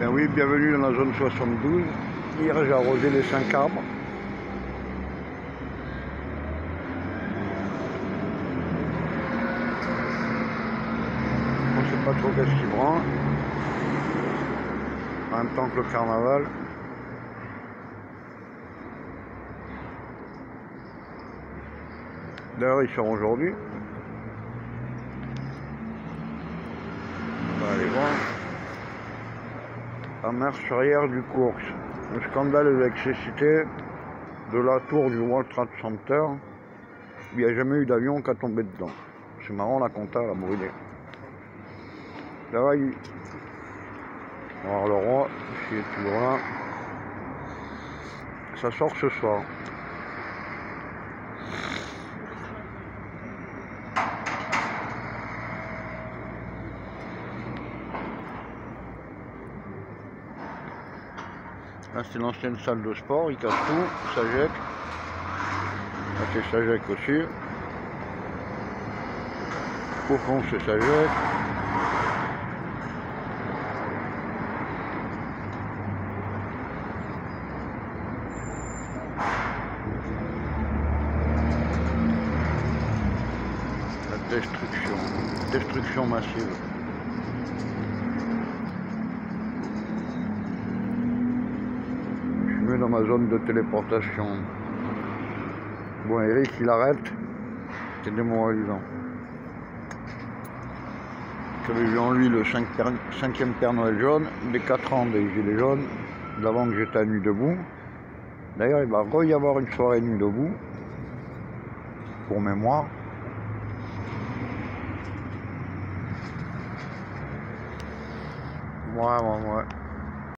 Ben oui, bienvenue dans la zone 72. Hier, j'ai arrosé les 5 arbres. On ne sait pas trop qu'est-ce qui prend. En même temps que le carnaval. D'ailleurs, ils sont aujourd'hui. On va aller voir. La marche arrière du cours. Le scandale de l'électricité de la tour du World Trade Center. Il n'y a jamais eu d'avion qui a tombé dedans. C'est marrant, la compta a brûlé. Là, il... Alors le roi, il est toujours là. Ça sort ce soir. Là c'est l'ancienne salle de sport, il casse tout, jette. Là c'est ça jette aussi. Au fond c'est. La destruction, destruction massive. Dans ma zone de téléportation. Bon, Eric, il arrête. C'est vivants. J'avais vu en lui le 5 cinquième Père Noël jaune, des 4 ans des Gilets jaunes, d'avant que j'étais à Nuit debout. D'ailleurs, il va re y avoir une soirée Nuit debout, pour mémoire. Ouais, ouais, ouais.